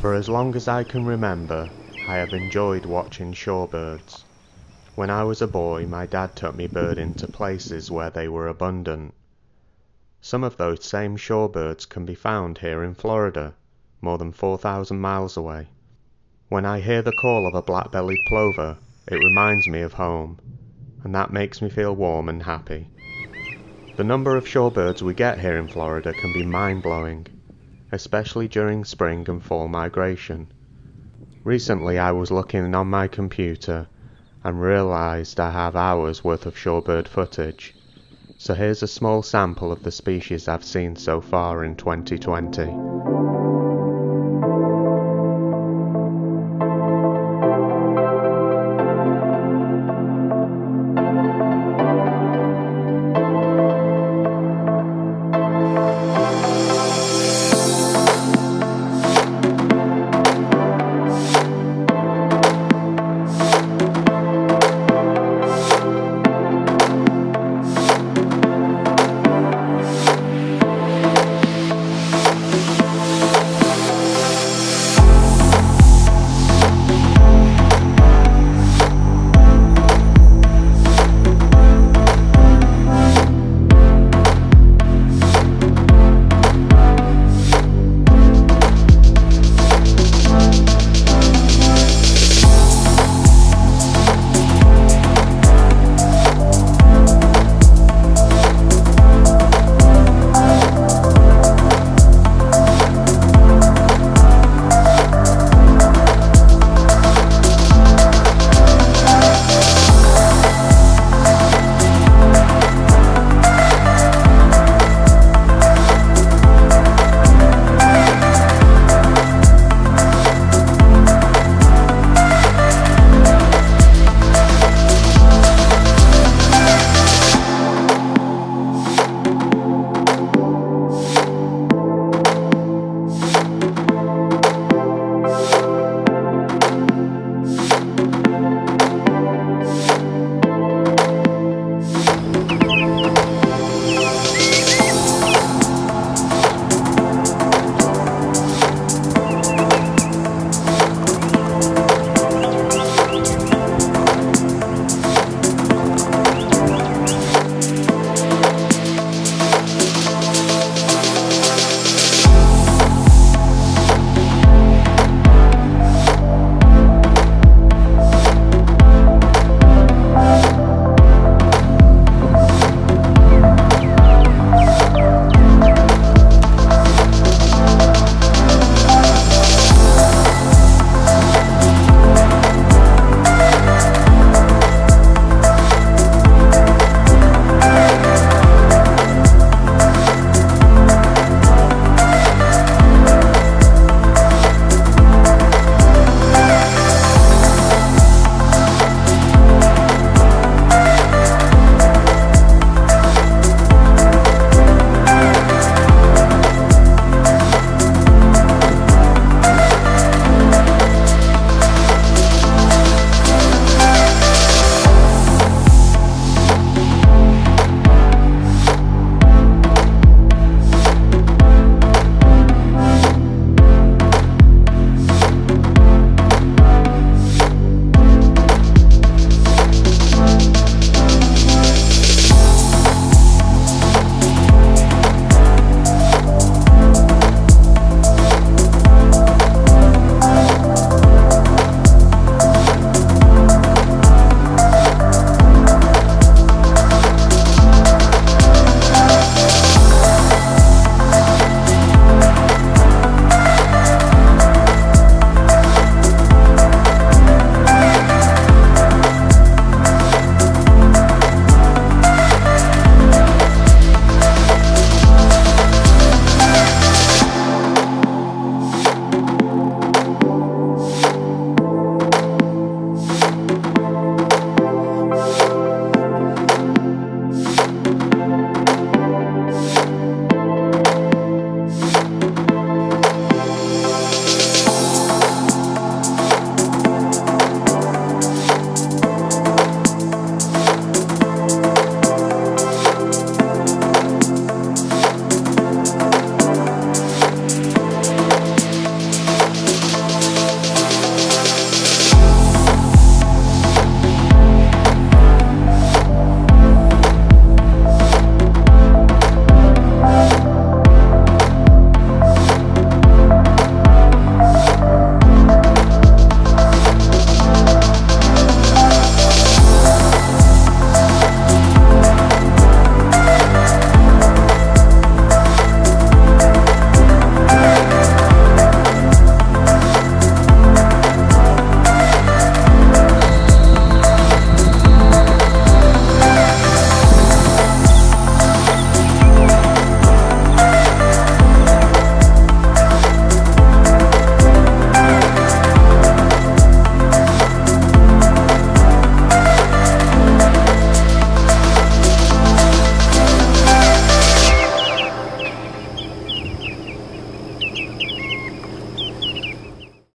For as long as I can remember, I have enjoyed watching shorebirds. When I was a boy, my dad took me birding to places where they were abundant. Some of those same shorebirds can be found here in Florida, more than 4,000 miles away. When I hear the call of a black-bellied plover, it reminds me of home, and that makes me feel warm and happy. The number of shorebirds we get here in Florida can be mind-blowing especially during spring and fall migration. Recently I was looking on my computer and realized I have hours worth of shorebird footage. So here's a small sample of the species I've seen so far in 2020.